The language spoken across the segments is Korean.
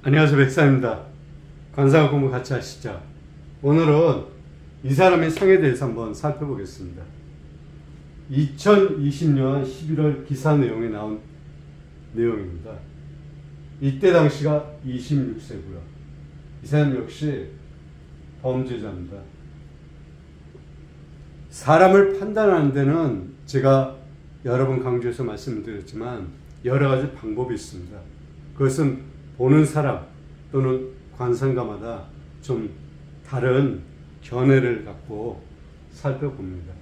안녕하세요 백사입니다. 관상학 공부 같이 하시죠. 오늘은 이 사람의 상에 대해서 한번 살펴보겠습니다. 2020년 11월 기사 내용에 나온 내용입니다. 이때 당시가 26세고요. 이 사람 역시 범죄자입니다. 사람을 판단하는 데는 제가 여러 번 강조해서 말씀드렸지만 여러 가지 방법이 있습니다. 그것은 보는 사람 또는 관상가마다 좀 다른 견해를 갖고 살펴봅니다.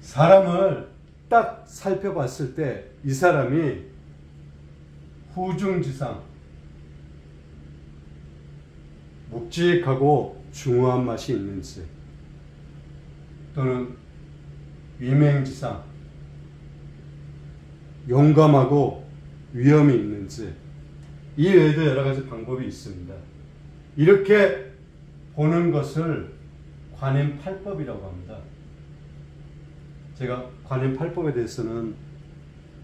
사람을 딱 살펴봤을 때 이 사람이 후중지상 묵직하고 중후한 맛이 있는지 또는 위맹지상 용감하고 위험이 있는지 이 외에도 여러 가지 방법이 있습니다. 이렇게 보는 것을 관행팔법이라고 합니다. 제가 관행팔법에 대해서는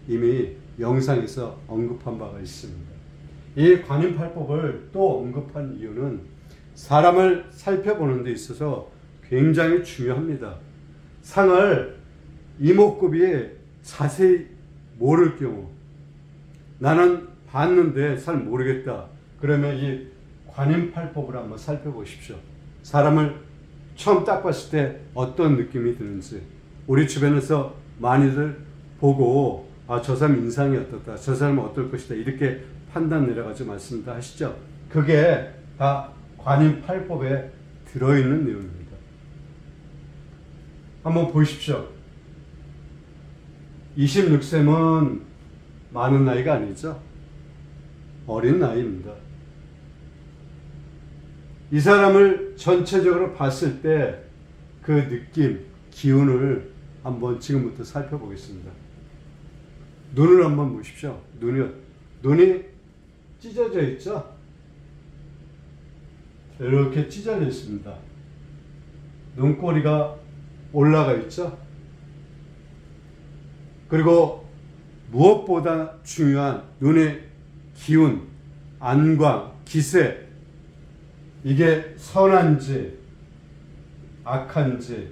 이미 영상에서 언급한 바가 있습니다. 이 관행팔법을 또 언급한 이유는 사람을 살펴보는 데 있어서 굉장히 중요합니다. 상을 이목구비에 자세히 모를 경우 나는 봤는데 잘 모르겠다. 그러면 이 관임팔법을 한번 살펴보십시오. 사람을 처음 딱 봤을 때 어떤 느낌이 드는지 우리 주변에서 많이들 보고 아, 저 사람 인상이 어떻다. 저 사람은 어떨 것이다. 이렇게 판단 내려가지 말씀도 하시죠. 그게 다 관임팔법에 들어있는 내용입니다. 한번 보십시오. 26세면 많은 나이가 아니죠. 어린 나이입니다. 이 사람을 전체적으로 봤을 때 그 느낌, 기운을 한번 지금부터 살펴보겠습니다. 눈을 한번 보십시오. 눈이, 눈이 찢어져 있죠? 이렇게 찢어져 있습니다. 눈꼬리가 올라가 있죠? 그리고 무엇보다 중요한 눈의 기운, 안광, 기세, 이게 선한지, 악한지,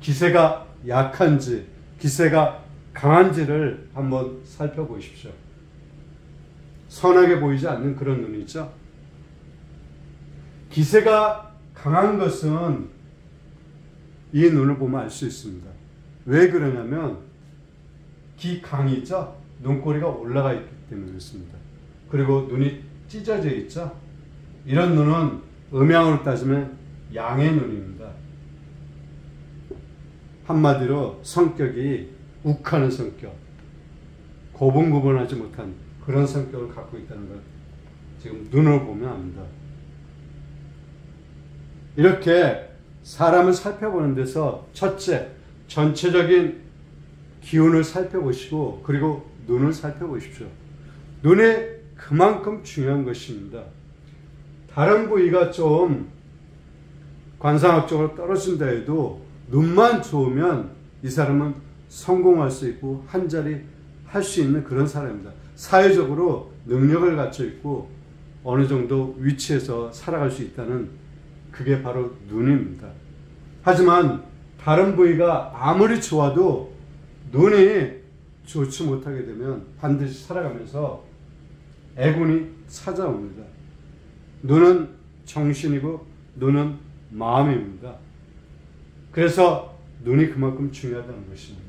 기세가 약한지, 기세가 강한지를 한번 살펴보십시오. 선하게 보이지 않는 그런 눈이죠. 기세가 강한 것은 이 눈을 보면 알 수 있습니다. 왜 그러냐면 기강이죠. 눈꼬리가 올라가 있기 때문에 그렇습니다. 그리고 눈이 찢어져 있죠. 이런 눈은 음양으로 따지면 양의 눈입니다. 한마디로 성격이 욱하는 성격, 고분고분하지 못한 그런 성격을 갖고 있다는 걸 지금 눈을 보면 압니다. 이렇게 사람을 살펴보는 데서 첫째, 전체적인 기운을 살펴보시고 그리고 눈을 살펴보십시오. 눈에 그만큼 중요한 것입니다. 다른 부위가 좀 관상학적으로 떨어진다 해도 눈만 좋으면 이 사람은 성공할 수 있고 한 자리 할 수 있는 그런 사람입니다. 사회적으로 능력을 갖춰 있고 어느 정도 위치에서 살아갈 수 있다는 그게 바로 눈입니다. 하지만 다른 부위가 아무리 좋아도 눈이 좋지 못하게 되면 반드시 살아가면서 애군이 찾아옵니다. 눈은 정신이고 눈은 마음입니다. 그래서 눈이 그만큼 중요하다는 것입니다.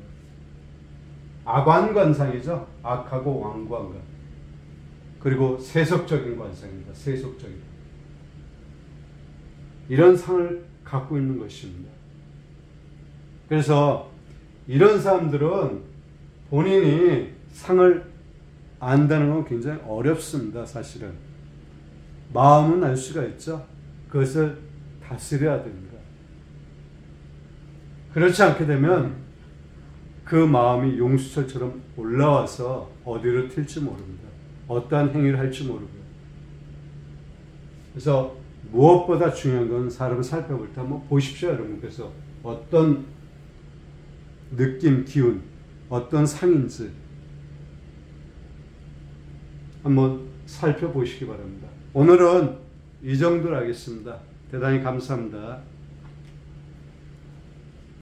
악관관상이죠. 악하고 왕관관. 그리고 세속적인 관상입니다. 세속적인. 이런 상을 갖고 있는 것입니다. 그래서 이런 사람들은 본인이 상을 안다는 건 굉장히 어렵습니다, 사실은. 마음은 알 수가 있죠. 그것을 다스려야 됩니다. 그렇지 않게 되면 그 마음이 용수철처럼 올라와서 어디로 튈지 모릅니다. 어떠한 행위를 할지 모르고요. 그래서 무엇보다 중요한 건 사람을 살펴볼 때 한번 보십시오, 여러분께서. 어떤 느낌, 기운, 어떤 상인지 한번 살펴보시기 바랍니다. 오늘은 이 정도로 하겠습니다. 대단히 감사합니다.